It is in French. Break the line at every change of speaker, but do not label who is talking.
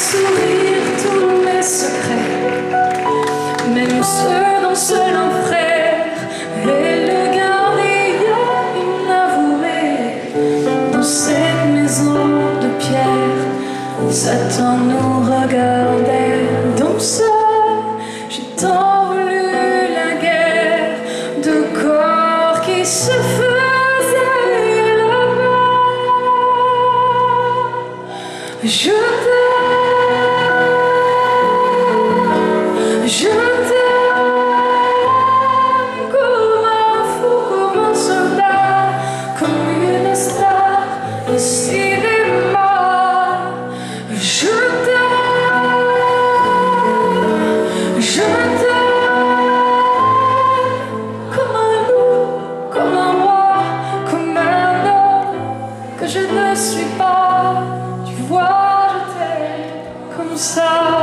sourire tous mes secrets, même ceux dont seul un frère est le gardien inavoué. Dans cette maison de pierre, Satan nous regardait. Dans seul, j'ai tant voulu la guerre de corps qui se font. Je sun.